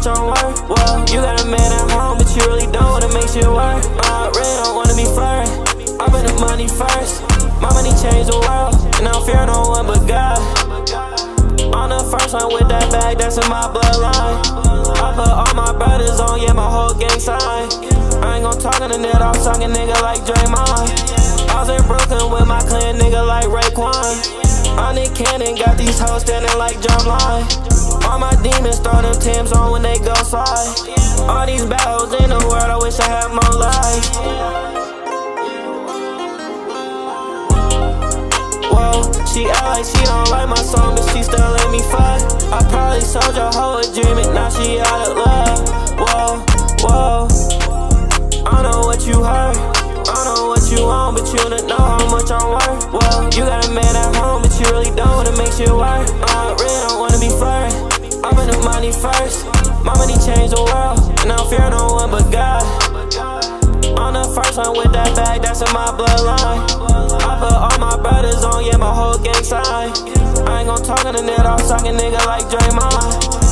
much I'm. Well, you got a man at home, but you really don't wanna make shit work. Uh, I really don't wanna be flirting. I'm in the money first. My money changed the world, and I don't fear no one but God. On the first one with that bag, that's in my bloodline. I put all my brothers on, yeah, my whole gang signed. I ain't gon' talk on the net, I'm talking nigga like Draymond. I was in Brooklyn with my clan nigga like Raekwon. On the cannon, got these hoes standing like drumline. All my demons throw them Timbs on when they go slide. All these battles in the world, I wish I had more life. Whoa, she act like she don't like my song, but she still let me fuck. I probably sold your whole dream, and now she out of love. Whoa, whoa. I know what you heard. I know what you want, but you don't know how much I'm worth. Whoa, you got a man at home, but you really don't wanna make shit work. I really don't wanna be flirting. I'm in the money first. My money changed the world, and I don't fear no one but God. On the first one with that bag, that's in my bloodline. I put all my brothers on, yeah, my whole gang sign. I ain't gon' talk on the net, I'm talking nigga like Draymond.